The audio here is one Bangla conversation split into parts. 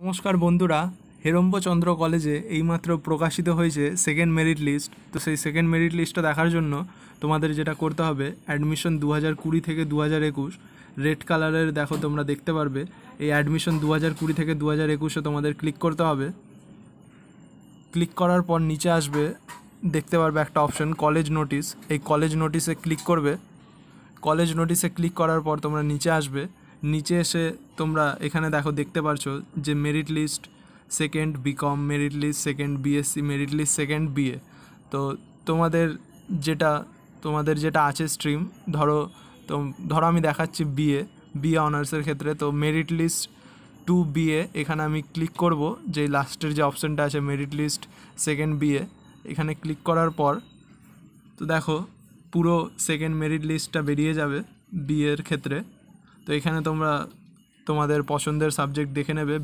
নমস্কার বন্ধুরা, হেরম্বচন্দ্র কলেজে এইমাত্র প্রকাশিত হয়েছে সেকেন্ড মেরিট লিস্ট তো সেই সেকেন্ড মেরিট লিস্টটা দেখার জন্য তোমাদের যেটা করতে হবে অ্যাডমিশন দু হাজার কুড়ি থেকে দু হাজার একুশ। রেড কালারের দেখো তোমরা দেখতে পারবে, এই অ্যাডমিশন দু হাজার কুড়ি থেকে দু হাজার একুশে তোমাদের ক্লিক করতে হবে। ক্লিক করার পর নিচে আসবে, দেখতে পারবে একটা অপশন কলেজ নোটিশ এই কলেজ নোটিশে ক্লিক করবে। কলেজ নোটিশে ক্লিক করার পর তোমরা নিচে আসবে। নিচে এসে তোমরা এখানে দেখো, দেখতে পারছ যে merit list second BCom merit list second BSc merit list second BA তো তোমাদের যেটা তোমাদের যেটা আছে স্ট্রিম ধরো, তো ধরো আমি দেখাচ্ছি বিএ বিএ অনার্সের ক্ষেত্রে। তো মেরিট লিস্ট টু বিএ এখানে আমি ক্লিক করব যে লাস্টের যে অপশানটা আছে মেরিট লিস্ট সেকেন্ড বিএ এখানে ক্লিক করার পর, তো দেখো, পুরো সেকেন্ড মেরিট লিস্টটা বেরিয়ে যাবে বিয়ের ক্ষেত্রে। তো এখানে তোমরা তোমাদের পছন্দের সাবজেক্ট দেখে নেবে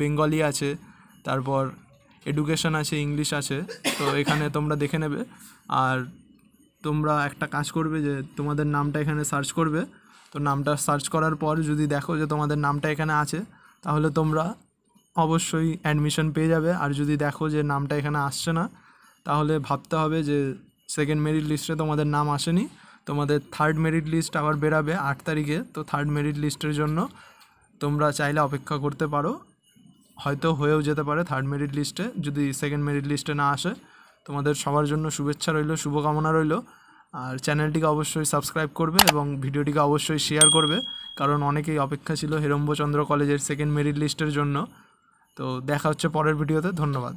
বেঙ্গলি আছে, তারপর এডুকেশন আছে ইংলিশ আছে, তো এখানে তোমরা দেখে নেবে। আর তোমরা একটা কাজ করবে যে, তোমাদের নামটা এখানে সার্চ করবে, তো নামটা সার্চ করার পর যদি দেখো যে তোমাদের নামটা এখানে আছে, তাহলে তোমরা অবশ্যই অ্যাডমিশন পেয়ে যাবে। আর যদি দেখো যে নামটা এখানে আসছে না, তাহলে ভাবতে হবে যে সেকেন্ড মেরিট লিস্টে তোমাদের নাম আসেনি, তোমাদের থার্ড মেরিট লিস্ট আবার বেরাবে আট তারিখে, তো থার্ড মেরিট লিস্টের জন্য তোমরা চাইলে অপেক্ষা করতে পারো। হয়তো হয়েও যেতে পারে থার্ড মেরিট লিস্টে যদি সেকেন্ড মেরিট লিস্টে না আসে, তোমাদের সবার জন্য শুভেচ্ছা রইল, শুভকামনা রইল। আর চ্যানেলটিকে অবশ্যই সাবস্ক্রাইব করবে এবং ভিডিওটিকে অবশ্যই শেয়ার করবে। কারণ অনেকেই অপেক্ষা ছিল হেরম্বচন্দ্র কলেজের সেকেন্ড মেরিট লিস্টের জন্য। তো দেখা হচ্ছে পরের ভিডিওতে। ধন্যবাদ।